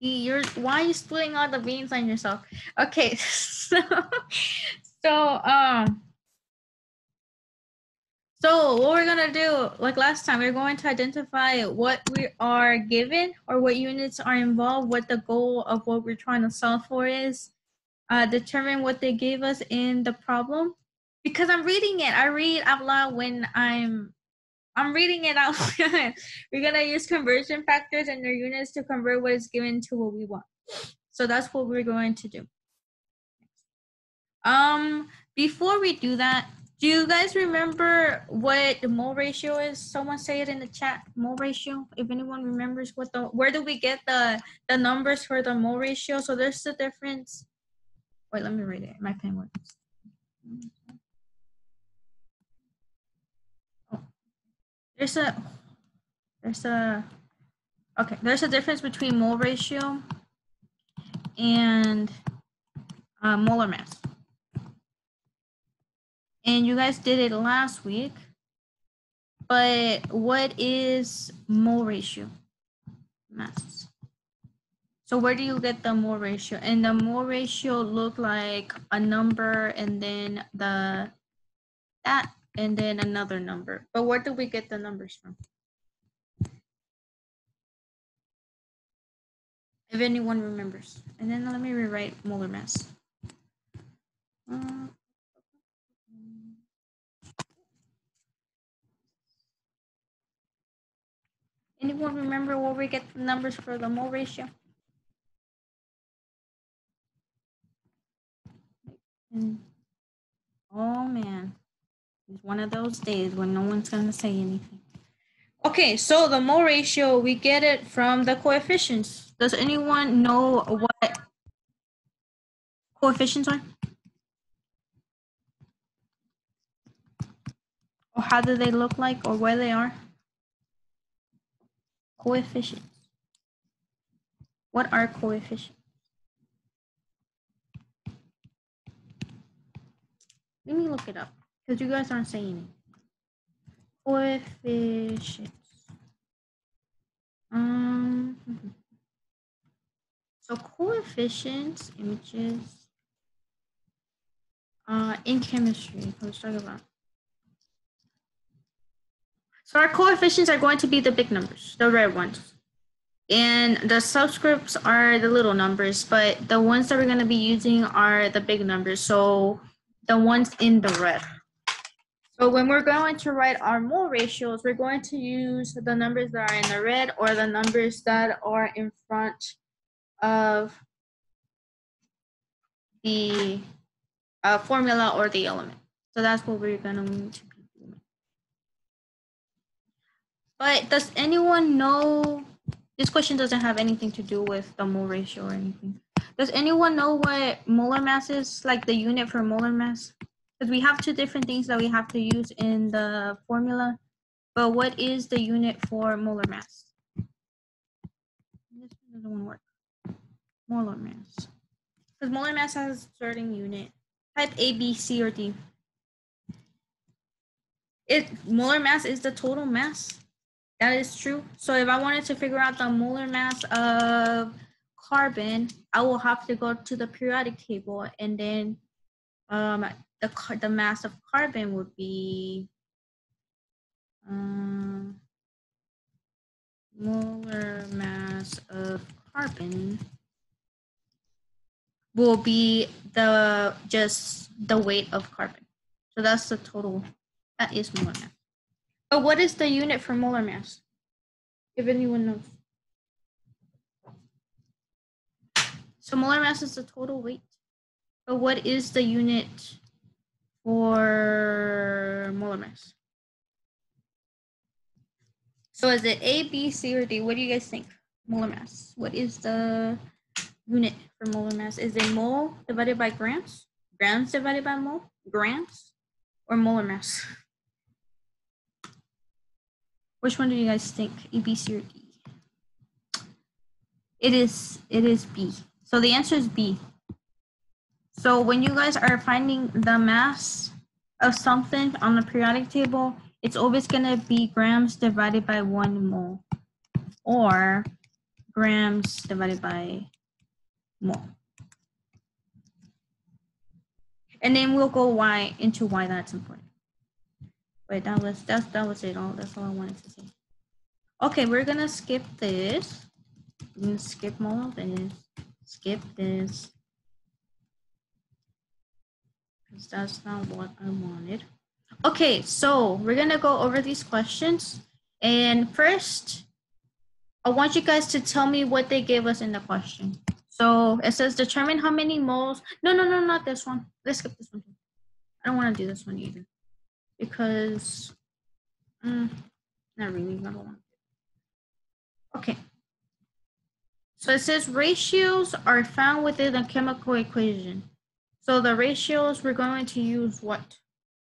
You're why are you spilling all the beans on yourself? Okay, so so um so what we're gonna do, like last time, we're going to identify what we are given or what units are involved, what the goal of what we're trying to solve for is, uh, determine what they gave us in the problem. Because I'm reading it, I read out loud when I'm I'm reading it out. we're gonna use conversion factors and their units to convert what is given to what we want. So that's what we're going to do. Um, before we do that, do you guys remember what the mole ratio is? Someone say it in the chat. Mole ratio. If anyone remembers what the where do we get the the numbers for the mole ratio? So there's the difference. Wait, let me read it. My pen works. There's a there's a okay. There's a difference between mole ratio and uh, molar mass and you guys did it last week. But what is mole ratio? Mass. So where do you get the mole ratio? And the mole ratio look like a number and then the that and then another number. But where do we get the numbers from? If anyone remembers. And then let me rewrite molar mass. Uh, Anyone remember where we get the numbers for the mole ratio? oh man, it's one of those days when no one's gonna say anything. Okay, so the mole ratio, we get it from the coefficients. Does anyone know what coefficients are? Or how do they look like or where they are? Coefficients. What are coefficients? Let me look it up because you guys aren't saying it. Coefficients. Um, so coefficients, images, uh, in chemistry, let's talk about. So our coefficients are going to be the big numbers, the red ones. And the subscripts are the little numbers, but the ones that we're going to be using are the big numbers. So the ones in the red. So when we're going to write our mole ratios, we're going to use the numbers that are in the red or the numbers that are in front of the uh, formula or the element. So that's what we're going to need to be doing. But does anyone know, this question doesn't have anything to do with the mole ratio or anything. Does anyone know what molar mass is, like the unit for molar mass? Because we have two different things that we have to use in the formula, but what is the unit for molar mass? This one doesn't work. Molar mass. Because molar mass has a certain unit. Type A, B, C, or D. It molar mass is the total mass that is true. So if I wanted to figure out the molar mass of carbon, I will have to go to the periodic table and then um, the, the mass of carbon would be um, molar mass of carbon will be the just the weight of carbon. So that's the total, that is molar mass. But what is the unit for molar mass? If anyone knows. So molar mass is the total weight. But what is the unit for molar mass? So is it A, B, C, or D? What do you guys think? Molar mass. What is the unit for molar mass? Is it mole divided by grams? Grams divided by mole? Grams? Or molar mass? Which one do you guys think? A, B, C, or D? It is, it is B. So the answer is B. So when you guys are finding the mass of something on the periodic table, it's always gonna be grams divided by one mole or grams divided by mole. And then we'll go why into why that's important. Wait, that was that's that was it all. That's all I wanted to say. Okay, we're gonna skip this. We're gonna skip all of this. Skip this. Because that's not what I wanted. Okay, so we're gonna go over these questions. And first, I want you guys to tell me what they gave us in the question. So it says determine how many moles. No, no, no, not this one. Let's skip this one. I don't want to do this one either because mm, not really. Don't want. Okay. So it says ratios are found within a chemical equation. So the ratios we're going to use what?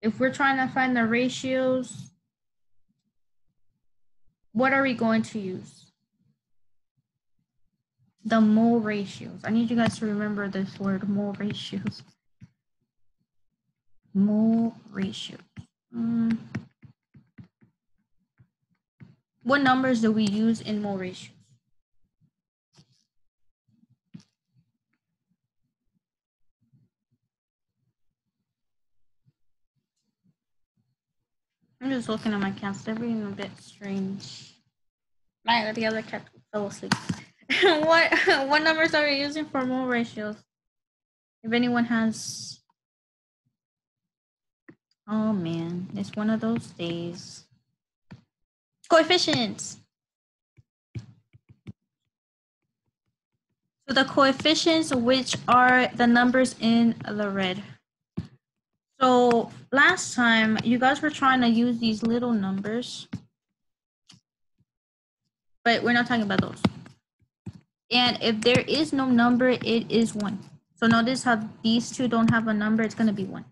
If we're trying to find the ratios, what are we going to use? the mole ratios. I need you guys to remember this word, mole ratios. Mole ratio. Mm. What numbers do we use in mole ratios? I'm just looking at my cats. They're being a bit strange. My the other cat fell asleep. what what numbers are we using for mole ratios? If anyone has Oh man, it's one of those days. Coefficients. So the coefficients which are the numbers in the red. So last time you guys were trying to use these little numbers, but we're not talking about those. And if there is no number, it is one. So notice how these two don't have a number, it's gonna be one.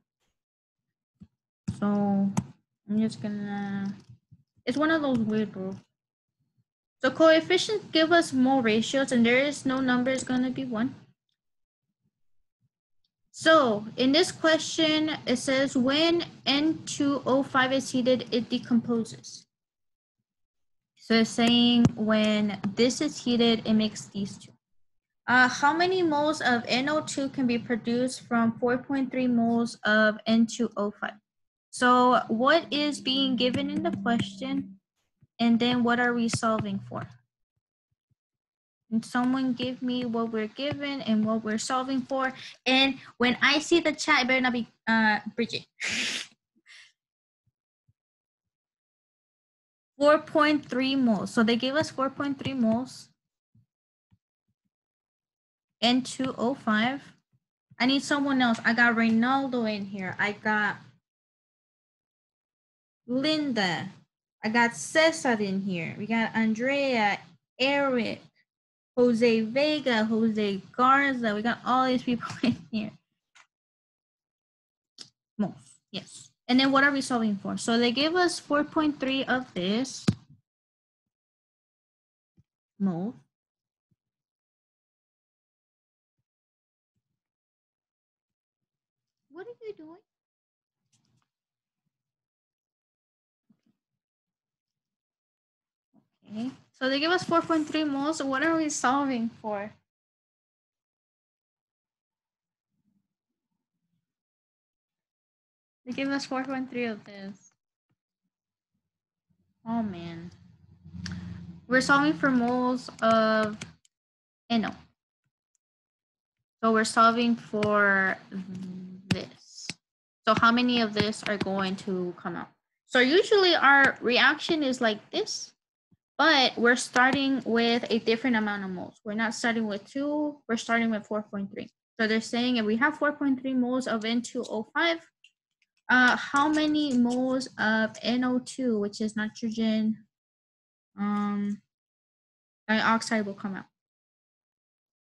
So I'm just gonna, it's one of those weird rules. So coefficients give us more ratios and there is no number, it's gonna be one. So in this question, it says when N2O5 is heated, it decomposes. So it's saying when this is heated, it makes these two. Uh, how many moles of NO2 can be produced from 4.3 moles of N2O5? So what is being given in the question? And then what are we solving for? And someone give me what we're given and what we're solving for. And when I see the chat, it better not be uh, Bridget. 4.3 moles. So they gave us 4.3 moles. N2O5. I need someone else. I got Reynaldo in here. I got Linda. I got Cesar in here. We got Andrea, Eric, Jose Vega, Jose Garza. We got all these people in here. Most, yes. And then what are we solving for? So they gave us 4.3 of this mole. What are you doing? Okay, so they give us 4.3 moles. What are we solving for? They give us 4.3 of this. Oh man. We're solving for moles of NO. So we're solving for this. So how many of this are going to come out? So usually our reaction is like this, but we're starting with a different amount of moles. We're not starting with two, we're starting with 4.3. So they're saying if we have 4.3 moles of N2O5, uh, how many moles of NO2, which is nitrogen um, dioxide, will come out?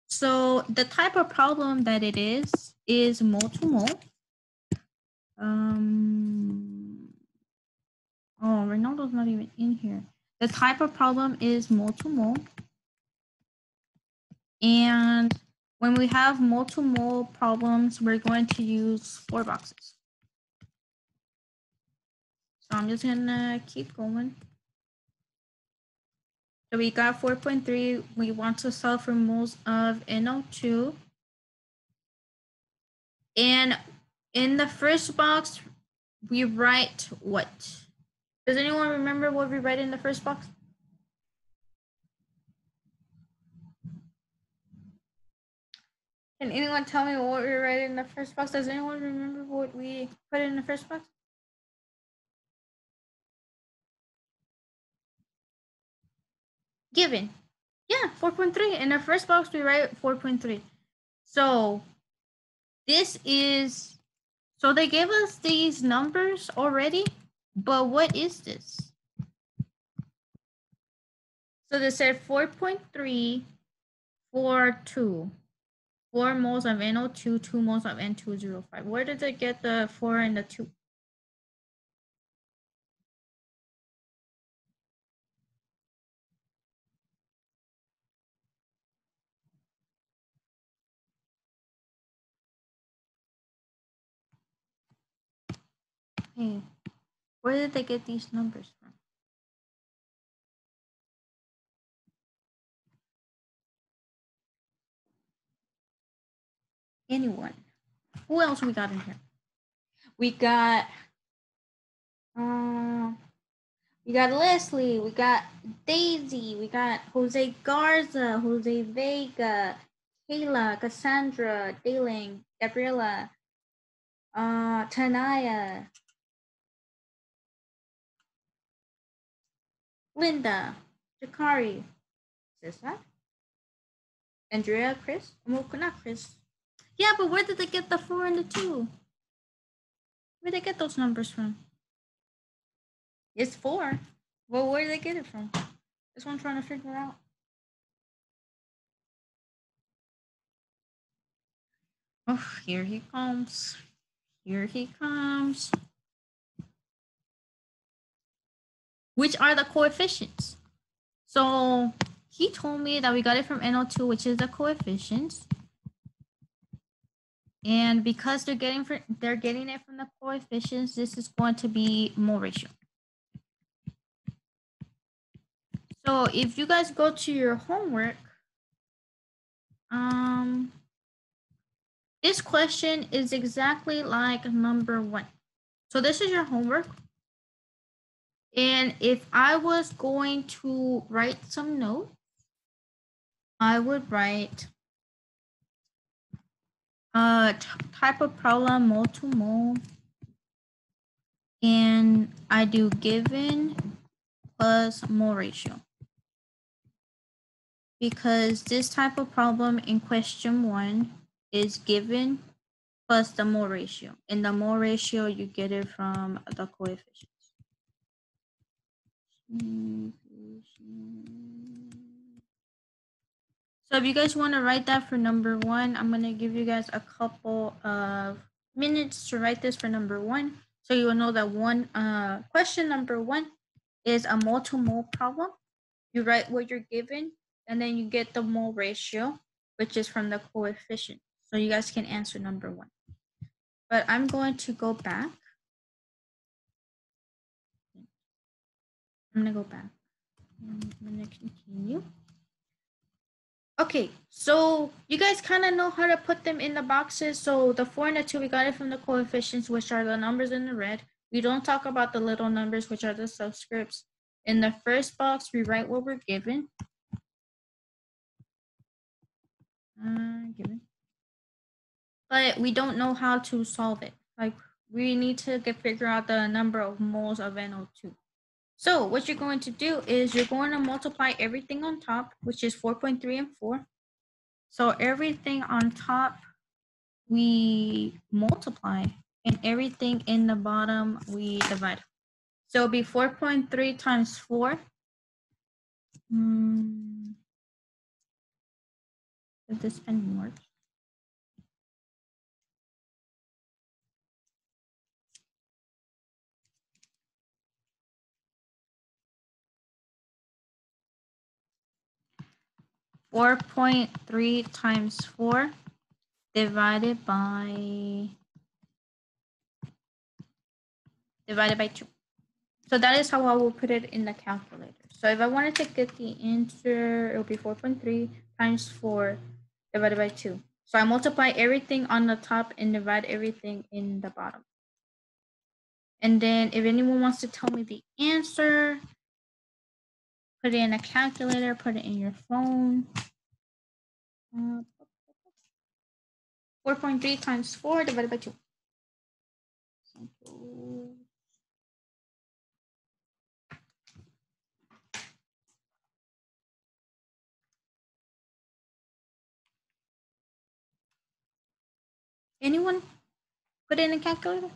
So the type of problem that it is, is mole to mole. Um, oh, Ronaldo's not even in here. The type of problem is mole to mole. And when we have to mole problems, we're going to use four boxes. So I'm just gonna keep going. So we got 4.3. We want to solve for moles of NO2. And in the first box, we write what? Does anyone remember what we write in the first box? Can anyone tell me what we write in the first box? Does anyone remember what we put in the first box? Given. Yeah, 4.3. In the first box, we write 4.3. So this is, so they gave us these numbers already, but what is this? So they said 4.3, 4, moles of NO2, 2 moles of N2O5. Where did they get the 4 and the 2? Hey, where did they get these numbers from? Anyone? Who else we got in here? We got uh, we got Leslie, we got Daisy, we got Jose Garza, Jose Vega, Kayla, Cassandra, Dayling, Gabriela, uh, Tanaya, Linda, Jakari, that? Andrea, Chris? Well, not Chris. Yeah, but where did they get the four and the two? Where did they get those numbers from? It's four. Well, where did they get it from? What I'm trying to figure out. Oh, here he comes. Here he comes. Which are the coefficients? So he told me that we got it from NO2, which is the coefficients. And because they're getting for, they're getting it from the coefficients, this is going to be mole ratio. So if you guys go to your homework, um, this question is exactly like number one. So this is your homework. And if I was going to write some notes, I would write uh, type of problem, mole to mole. And I do given plus mole ratio. Because this type of problem in question one is given plus the mole ratio. In the mole ratio, you get it from the coefficients. So if you guys want to write that for number one, I'm going to give you guys a couple of minutes to write this for number one. So you will know that one uh, question number one is a mole to mole problem. You write what you're given and then you get the mole ratio, which is from the coefficient. So you guys can answer number one. But I'm going to go back. I'm to go back. Going to continue. Okay, so you guys kind of know how to put them in the boxes. So the four and the two, we got it from the coefficients, which are the numbers in the red. We don't talk about the little numbers, which are the subscripts. In the first box, we write what we're given. Uh, given. But we don't know how to solve it. Like we need to get figure out the number of moles of NO2. So what you're going to do is you're going to multiply everything on top, which is 4.3 and 4. So everything on top, we multiply, and everything in the bottom, we divide. So it'll be 4.3 times 4. Hmm. If this pen works. 4.3 times 4 divided by divided by 2. So that is how I will put it in the calculator. So if I wanted to get the answer, it would be 4.3 times 4 divided by 2. So I multiply everything on the top and divide everything in the bottom. And then if anyone wants to tell me the answer, put it in a calculator, put it in your phone. Uh, 4.3 times 4 divided by 2. Anyone put in a calculator?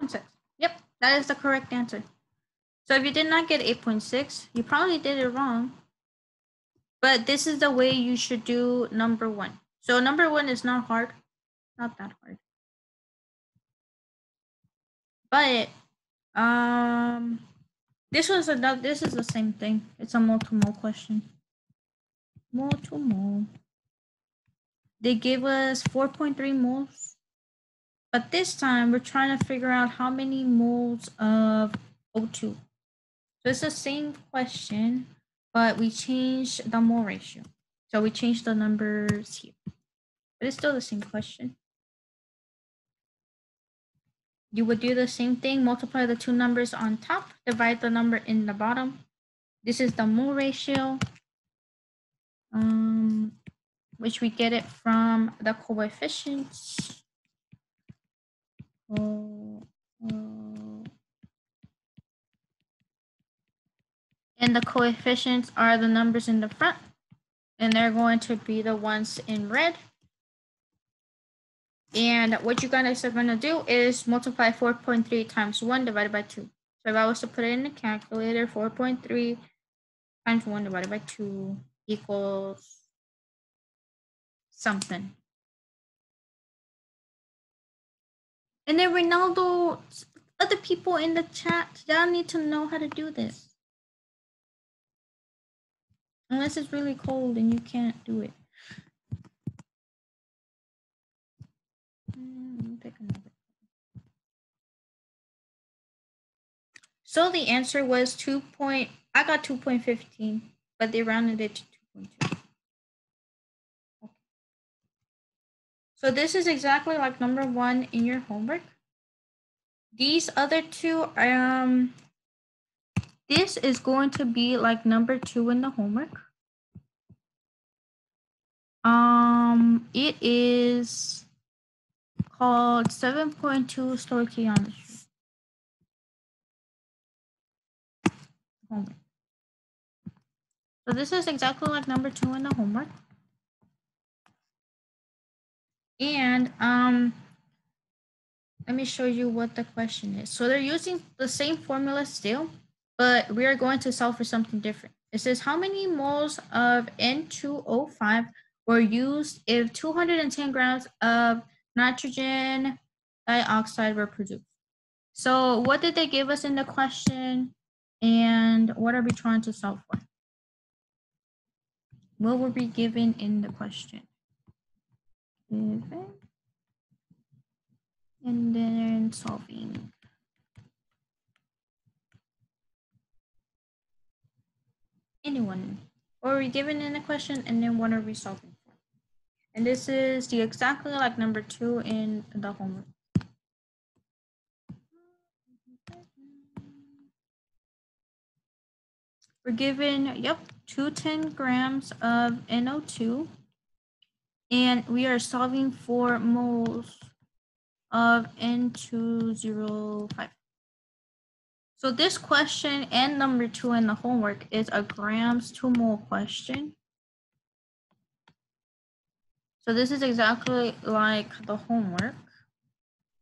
Eight point six. Yep, that is the correct answer. So if you did not get 8.6, you probably did it wrong. But this is the way you should do number one. So number one is not hard, not that hard. But um, this was another. This is the same thing. It's a multiple question. Multiple. They gave us 4.3 moles, but this time we're trying to figure out how many moles of O2. So it's the same question, but we changed the mole ratio. So we changed the numbers here, but it's still the same question you would do the same thing, multiply the two numbers on top, divide the number in the bottom. This is the mole ratio, um, which we get it from the coefficients. Oh, oh. And the coefficients are the numbers in the front, and they're going to be the ones in red. And what you guys are going to do is multiply 4.3 times 1 divided by 2. So if I was to put it in the calculator, 4.3 times 1 divided by 2 equals something. And then Ronaldo, other people in the chat, y'all need to know how to do this. Unless it's really cold and you can't do it. Mm, another. So the answer was 2 point, I got 2.15, but they rounded it to 2.2. So this is exactly like number one in your homework. These other two, um, this is going to be like number two in the homework. Um, it is called 7.2 stoichiometry. Homework. So this is exactly like number two in the homework. And um, let me show you what the question is. So they're using the same formula still, but we are going to solve for something different. It says how many moles of N2O5 were used if 210 grams of nitrogen dioxide were produced. So what did they give us in the question? And what are we trying to solve for? What were we given in the question? Given. And then solving. Anyone? We given in the question and then what are we solving? For? And this is the exactly like number two in the homework. We're given, yep, 210 grams of NO2. And we are solving for moles of N2O5. So this question and number two in the homework is a grams to mole question. So this is exactly like the homework.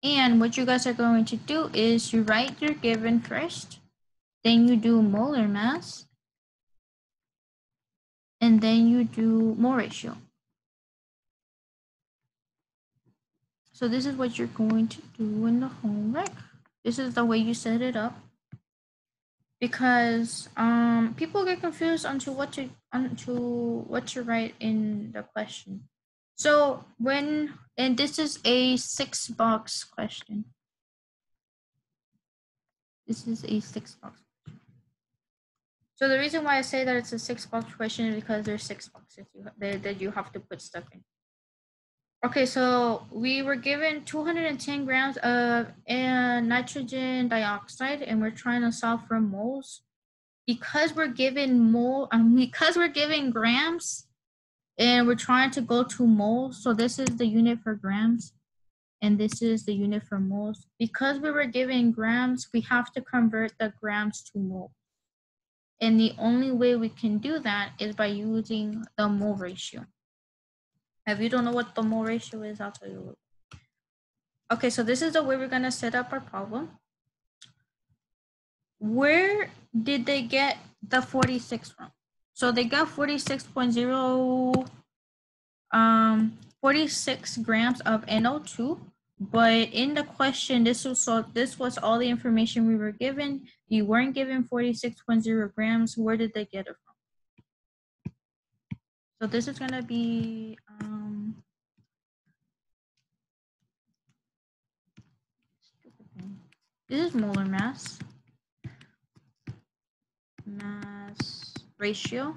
And what you guys are going to do is you write your given first, then you do molar mass, and then you do mole ratio. So this is what you're going to do in the homework. This is the way you set it up. because um people get confused onto what to onto what to write in the question. So when and this is a six box question. This is a six box. So the reason why I say that it's a six box question is because there's six boxes you, that, that you have to put stuff in. Okay, so we were given 210 grams of nitrogen dioxide and we're trying to solve for moles. Because we're given mole, um, because we're given grams and we're trying to go to moles, so this is the unit for grams and this is the unit for moles. Because we were given grams, we have to convert the grams to moles. And the only way we can do that is by using the mole ratio. If you don't know what the mole ratio is, I'll tell you. Okay, so this is the way we're gonna set up our problem. Where did they get the 46 from? So they got 46.0, um, 46 grams of NO2 but in the question, this was so this was all the information we were given. You weren't given 46.0 grams. Where did they get it from? So this is gonna be um, this is molar mass, mass ratio,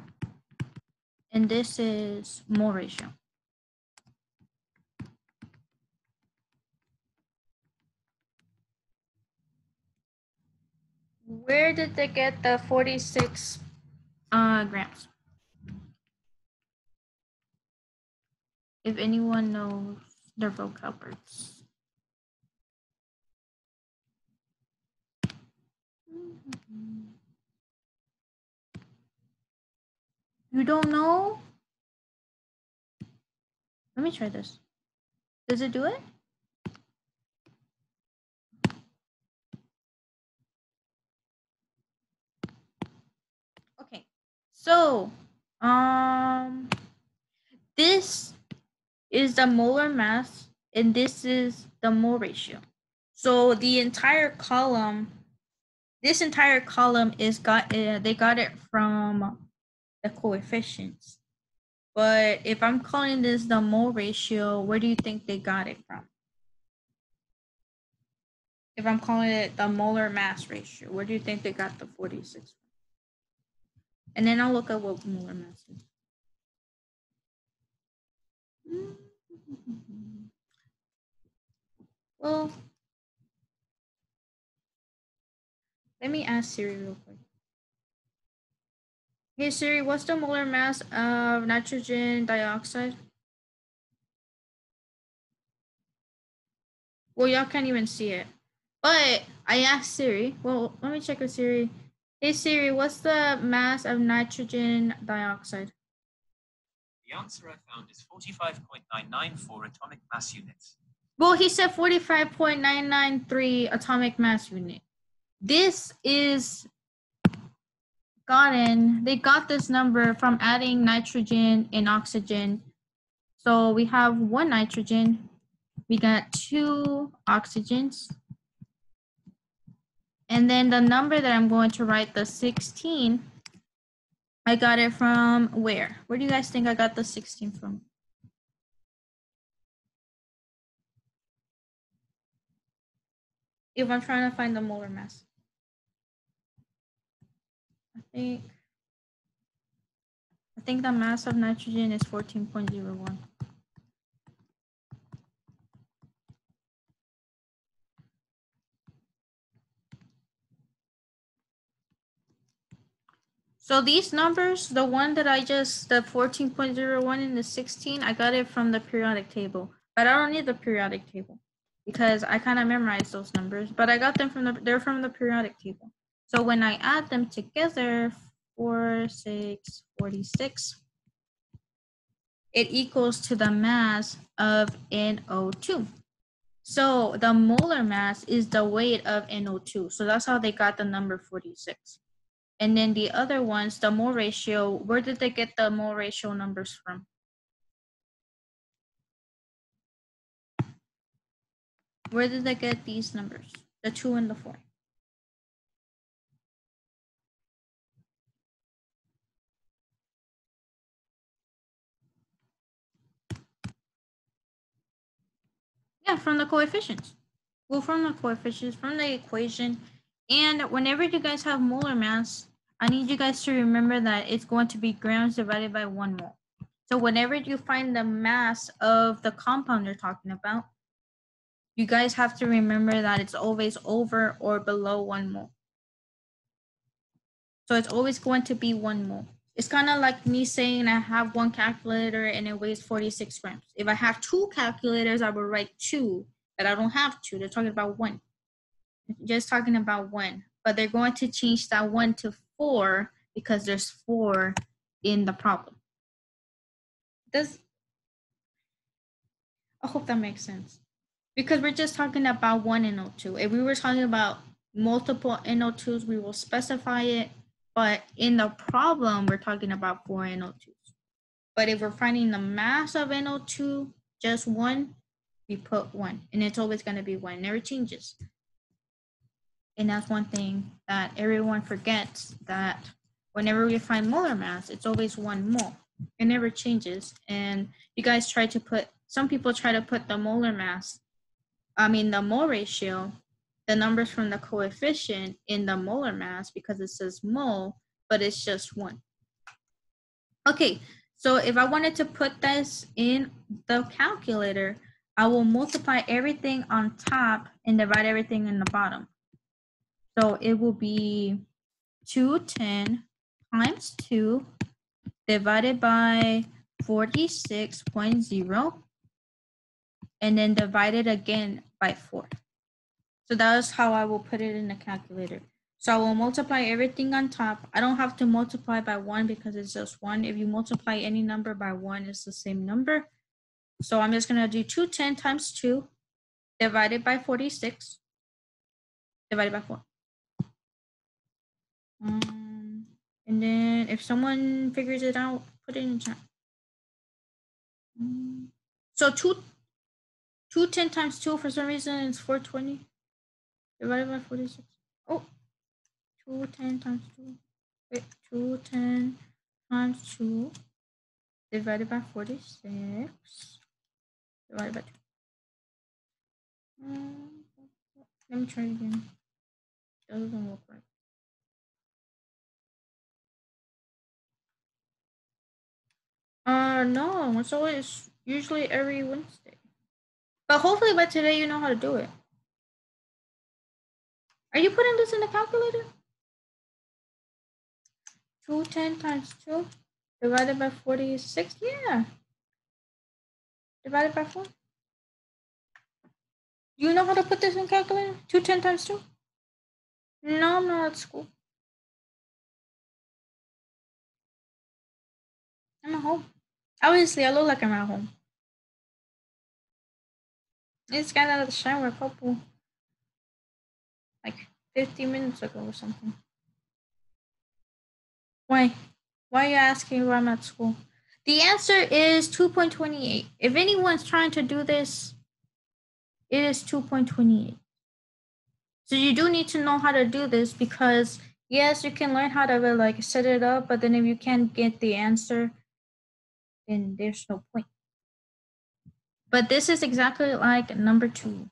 and this is mole ratio. Where did they get the 46 uh, grams? If anyone knows their vocab words. You don't know? Let me try this. Does it do it? Okay, so, um, this is the molar mass and this is the mole ratio. So the entire column, this entire column is got, uh, they got it from the coefficients. But if I'm calling this the mole ratio, where do you think they got it from? If I'm calling it the molar mass ratio, where do you think they got the 46 and then I'll look at what molar mass is. Well, let me ask Siri real quick. Hey Siri, what's the molar mass of nitrogen dioxide? Well, y'all can't even see it. But I asked Siri. Well, let me check with Siri. Hey Siri, what's the mass of nitrogen dioxide? The answer I found is 45.994 atomic mass units. Well, he said 45.993 atomic mass unit. This is gotten, they got this number from adding nitrogen and oxygen. So we have one nitrogen, we got two oxygens, and then the number that I'm going to write, the 16, I got it from where? Where do you guys think I got the 16 from? If I'm trying to find the molar mass. I think I think the mass of nitrogen is 14.01. So these numbers, the one that I just, the 14.01 and the 16, I got it from the periodic table. But I don't need the periodic table because I kind of memorized those numbers. But I got them from the, they're from the periodic table. So when I add them together, 4, 6, 46, it equals to the mass of NO2. So the molar mass is the weight of NO2. So that's how they got the number 46. And then the other ones, the mole ratio, where did they get the mole ratio numbers from? Where did they get these numbers, the two and the four? Yeah, from the coefficients. Well, from the coefficients, from the equation. And whenever you guys have molar mass, I need you guys to remember that it's going to be grams divided by one mole. So whenever you find the mass of the compound you're talking about, you guys have to remember that it's always over or below one mole. So it's always going to be one mole. It's kind of like me saying I have one calculator and it weighs 46 grams. If I have two calculators, I would write two, but I don't have two. They're talking about one. Just talking about one. But they're going to change that one to four because there's four in the problem. Does I hope that makes sense. Because we're just talking about one NO2. If we were talking about multiple NO2s, we will specify it. But in the problem, we're talking about four NO2s. But if we're finding the mass of NO2, just one, we put one. And it's always going to be one. It never changes. And that's one thing that everyone forgets that whenever we find molar mass, it's always one mole. It never changes. And you guys try to put, some people try to put the molar mass, I mean, the mole ratio, the numbers from the coefficient in the molar mass because it says mole, but it's just one. Okay, so if I wanted to put this in the calculator, I will multiply everything on top and divide everything in the bottom. So it will be 210 times 2 divided by 46.0 and then divided again by 4. So that is how I will put it in the calculator. So I will multiply everything on top. I don't have to multiply by 1 because it's just 1. If you multiply any number by 1, it's the same number. So I'm just going to do 210 times 2 divided by 46 divided by 4. Um, and then if someone figures it out, put it in chat. Um, so two, 210 times 2 for some reason is 420 divided by 46. Oh, 210 times 2. Wait, 210 times 2 divided by 46 divided by 2. Um, let me try it again. Doesn't look right. Uh, no, it's always usually every Wednesday. But hopefully by today you know how to do it. Are you putting this in the calculator? 210 times 2 divided by 46? Yeah. Divided by 4. Do you know how to put this in calculator? 210 times 2? No, I'm not at school. I'm at home. Obviously, I look like I'm at home. I just got out of the shower a couple, like 15 minutes ago or something. Why? Why are you asking where I'm at school? The answer is 2.28. If anyone's trying to do this, it is 2.28. So you do need to know how to do this because yes, you can learn how to like set it up, but then if you can't get the answer, then there's no point. But this is exactly like number two.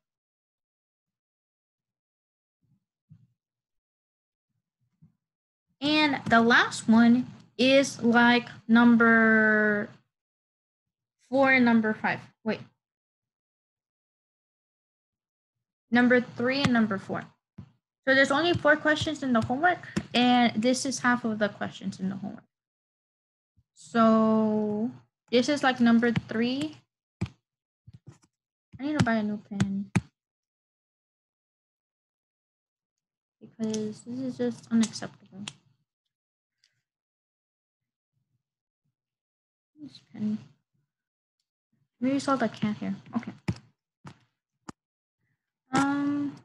And the last one is like number four and number five. Wait. Number three and number four. So there's only four questions in the homework, and this is half of the questions in the homework. So this is like number three. I need to buy a new pen. Because this is just unacceptable. This pen. Maybe saw the cat here. Okay. Um,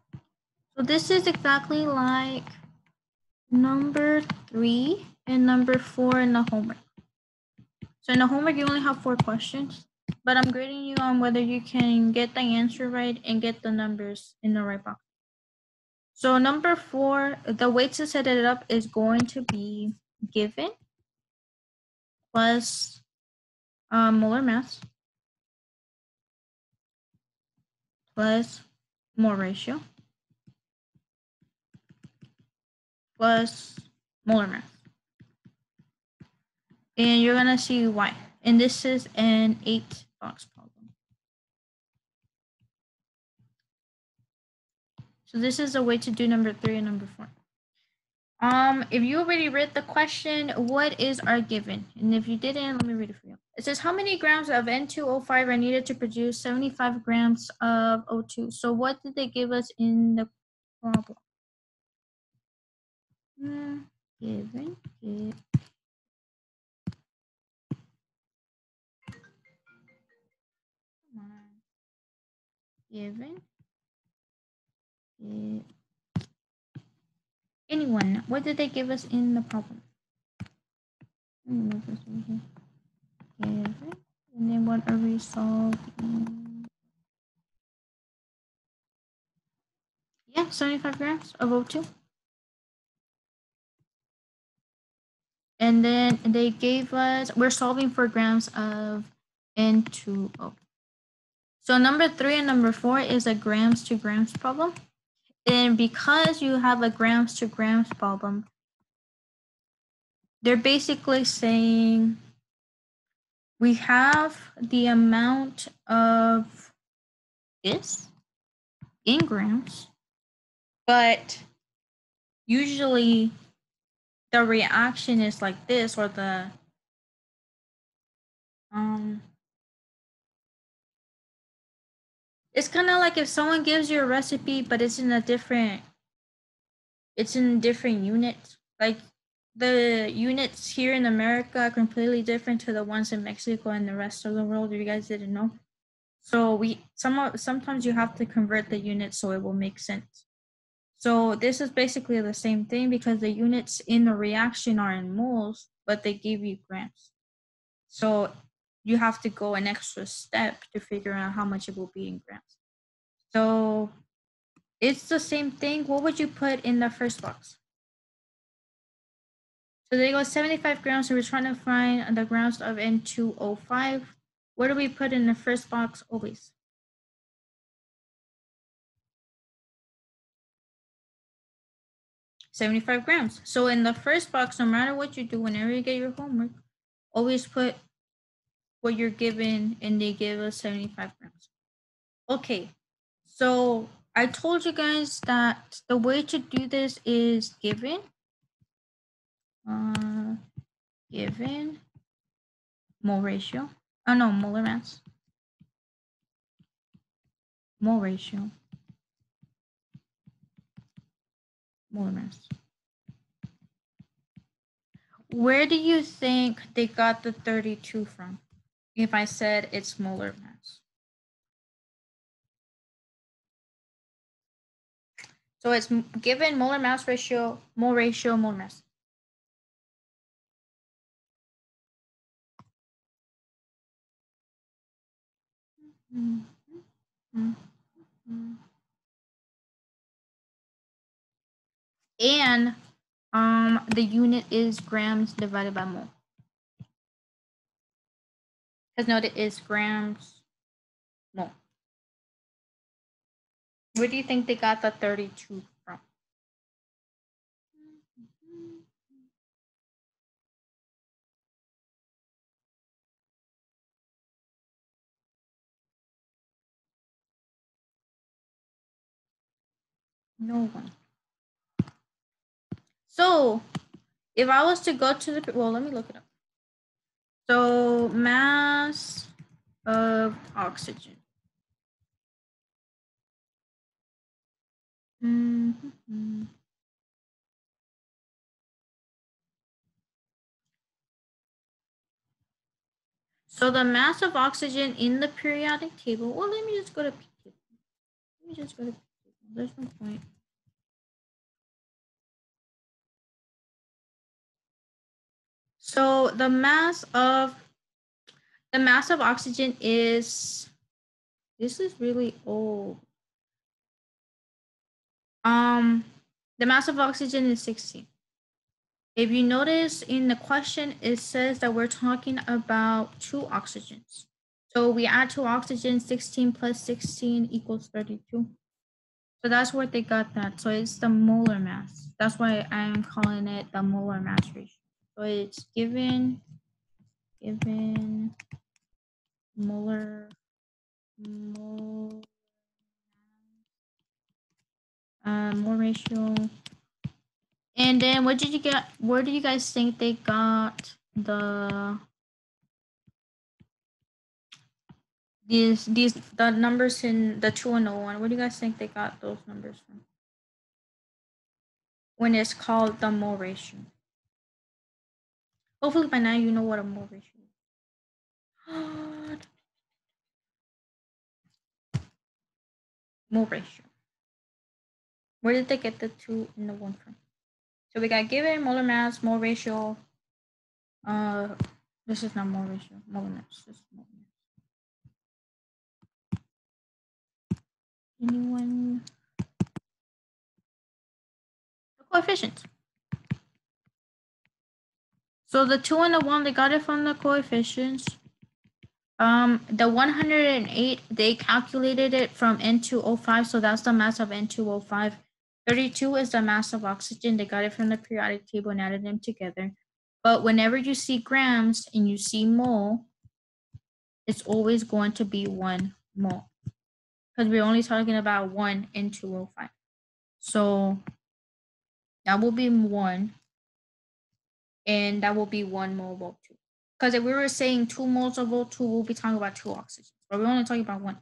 so this is exactly like number three and number four in the homework. So in the homework, you only have four questions, but I'm grading you on whether you can get the answer right and get the numbers in the right box. So number four, the way to set it up is going to be given plus um, molar mass plus mole ratio plus molar mass. And you're gonna see why. And this is an eight box problem. So this is a way to do number three and number four. Um, if you already read the question, what is our given? And if you didn't, let me read it for you. It says how many grams of N2O5 are needed to produce 75 grams of O2? So what did they give us in the problem? Hmm, given, give. Given. Give. Anyone, what did they give us in the problem? Given. And then what are we solving? Yeah, 75 grams of O2. And then they gave us, we're solving for grams of N2O. So number three and number four is a grams to grams problem. And because you have a grams to grams problem, they're basically saying we have the amount of this in grams, but usually the reaction is like this or the um it's kind of like if someone gives you a recipe but it's in a different it's in different units. Like the units here in america are completely different to the ones in mexico and the rest of the world if you guys didn't know. So we some sometimes you have to convert the units so it will make sense. So this is basically the same thing because the units in the reaction are in moles, but they give you grams. So you have to go an extra step to figure out how much it will be in grams. So it's the same thing. What would you put in the first box? So they go 75 grams, so we're trying to find the grams of N2O5. What do we put in the first box always? 75 grams. So in the first box, no matter what you do, whenever you get your homework, always put what you're given and they give us 75 grams. Okay, so I told you guys that the way to do this is given, uh, given mole ratio, oh no, molar mass, mole ratio molar mass. Where do you think they got the 32 from? If I said it's molar mass. So it's given molar mass ratio, mole ratio, molar mass. And um, the unit is grams divided by mole. Because note it is grams mole. Where do you think they got the 32 from? No one. So if I was to go to the, well, let me look it up. So mass of oxygen. Mm -hmm. So the mass of oxygen in the periodic table, well, let me just go to, let me just go to, there's no point. So the mass of the mass of oxygen is this is really old. Um the mass of oxygen is 16. If you notice in the question, it says that we're talking about two oxygens. So we add two oxygen, 16 plus 16 equals 32. So that's where they got that. So it's the molar mass. That's why I'm calling it the molar mass ratio. So it's given, given molar, molar, uh, mole ratio. And then what did you get? Where do you guys think they got the these these the numbers in the two and one? Where do you guys think they got those numbers from? When it's called the mole ratio. Hopefully by now you know what a ratio is. mole ratio. Where did they get the two and the one from? So we got given molar mass, mole ratio. Uh, this is not mole ratio, molar mass. This is molar mass. Anyone? The coefficient. So the two and the one, they got it from the coefficients. Um, the 108, they calculated it from N2O5, so that's the mass of N2O5. 32 is the mass of oxygen. They got it from the periodic table and added them together. But whenever you see grams and you see mole, it's always going to be one mole because we're only talking about one N2O5. So that will be one and that will be one mole of O2. Because if we were saying two moles of O2, we'll be talking about two oxygens, but we're only talking about one.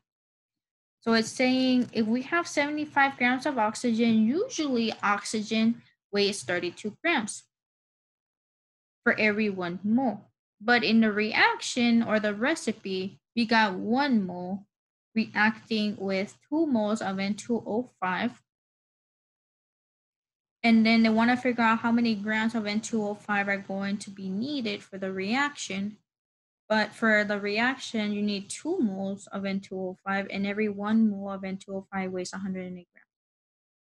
So it's saying if we have 75 grams of oxygen, usually oxygen weighs 32 grams for every one mole. But in the reaction or the recipe, we got one mole reacting with two moles of N2O5 and then they want to figure out how many grams of N2O5 are going to be needed for the reaction. But for the reaction, you need two moles of N2O5 and every one mole of N2O5 weighs 108 grams.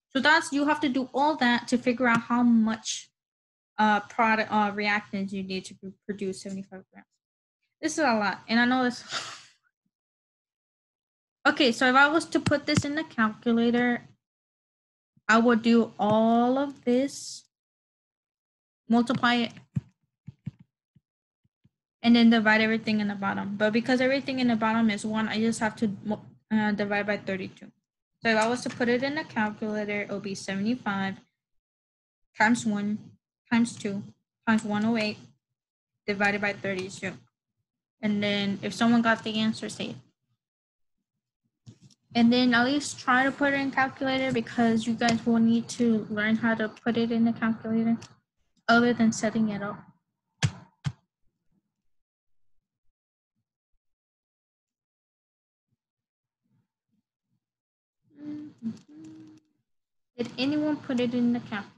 So that's, you have to do all that to figure out how much uh, product uh, reactants you need to produce 75 grams. This is a lot, and I know this. okay, so if I was to put this in the calculator, I will do all of this, multiply it, and then divide everything in the bottom. But because everything in the bottom is 1, I just have to uh, divide by 32. So if I was to put it in a calculator, it will be 75 times 1 times 2 times 108 divided by 32. And then if someone got the answer, say and then at least try to put it in calculator because you guys will need to learn how to put it in the calculator other than setting it up. Mm-hmm. Did anyone put it in the calculator?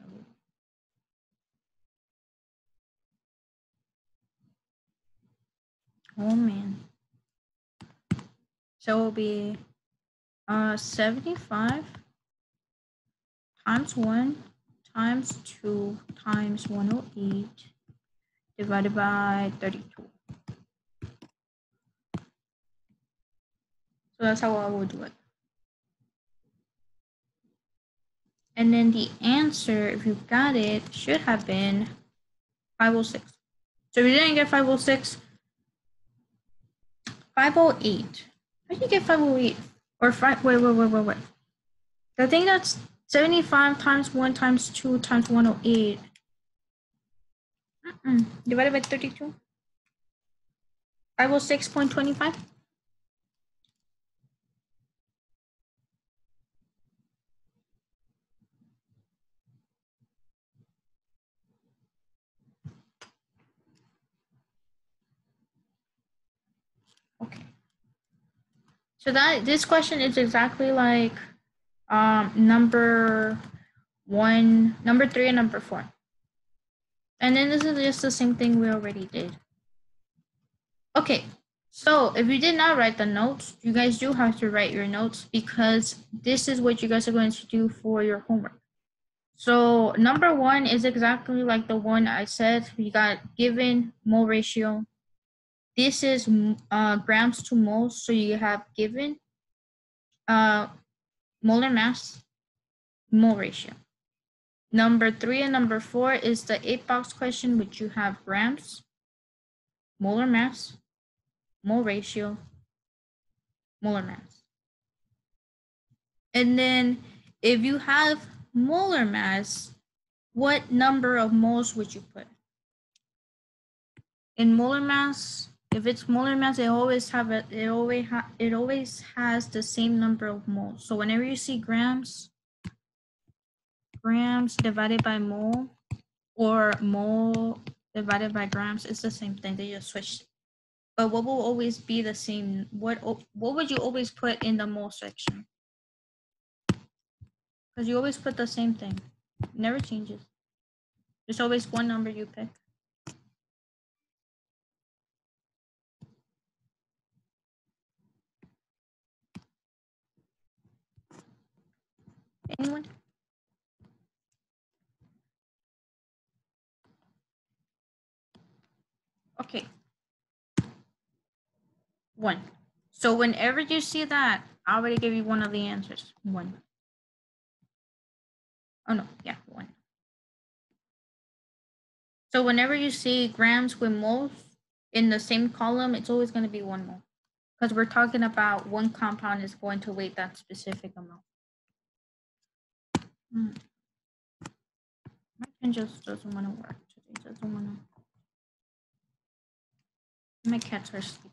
Oh man. So it will be uh, 75 times 1 times 2 times 108 divided by 32. So that's how I will do it. And then the answer, if you got it, should have been 506. So if you didn't get 506, 508. How did you get 508? Or five, wait, wait, wait, wait, wait. I think that's 75 times 1 times 2 times 108. Mm-mm. Divided by 32. 506.25. So that this question is exactly like um, number one, number three, and number four. And then this is just the same thing we already did. Okay, so if you did not write the notes, you guys do have to write your notes because this is what you guys are going to do for your homework. So number one is exactly like the one I said. We got given mole ratio, this is uh, grams to moles. So you have given uh, molar mass, mole ratio. Number three and number four is the eight box question, which you have grams, molar mass, mole ratio, molar mass. And then if you have molar mass, what number of moles would you put? In molar mass, if it's molar mass, it always have a, it always ha, it always has the same number of moles. So whenever you see grams, grams divided by mole, or mole divided by grams, it's the same thing. They just switch. But what will always be the same? What what would you always put in the mole section? Because you always put the same thing. Never changes. There's always one number you pick. Anyone? Okay. One. So whenever you see that, I already gave you one of the answers. One. Oh no, yeah, one. So whenever you see grams with moles in the same column, it's always going to be one mole. Because we're talking about one compound is going to weigh that specific amount. Hmm. My pen just doesn't want to work today. Doesn't want to. My cats are asleep.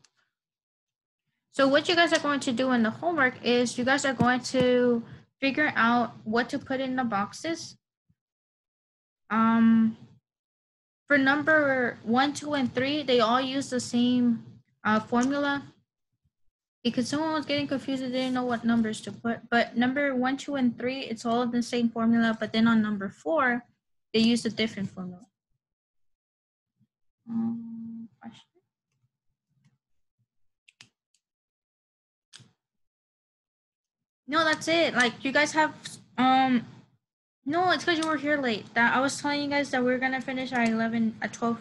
So what you guys are going to do in the homework is you guys are going to figure out what to put in the boxes. Um, for number one, two, and three, they all use the same uh, formula because someone was getting confused and didn't know what numbers to put. But number one, two, and three, it's all the same formula. But then on number four, they use a different formula. Um? No, that's it. Like you guys have um no, it's because you were here late. That I was telling you guys that we are gonna finish at eleven at twelve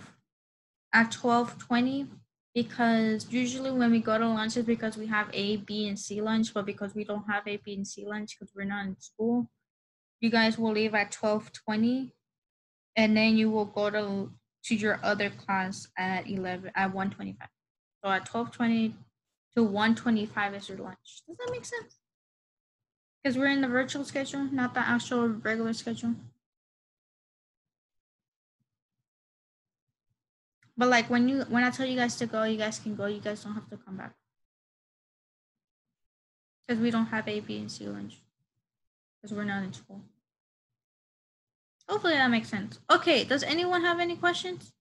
at twelve twenty because usually when we go to lunch is because we have A, B, and C lunch, but because we don't have A, B, and C lunch because we're not in school, you guys will leave at twelve twenty, and then you will go to to your other class at eleven at one twenty five. So at twelve twenty to one twenty five is your lunch. Does that make sense? Because we're in the virtual schedule, not the actual regular schedule. But like when you when I tell you guys to go, you guys can go. You guys don't have to come back. Because we don't have A, B, and C lunch. Because we're not in school. Hopefully that makes sense. Okay, does anyone have any questions?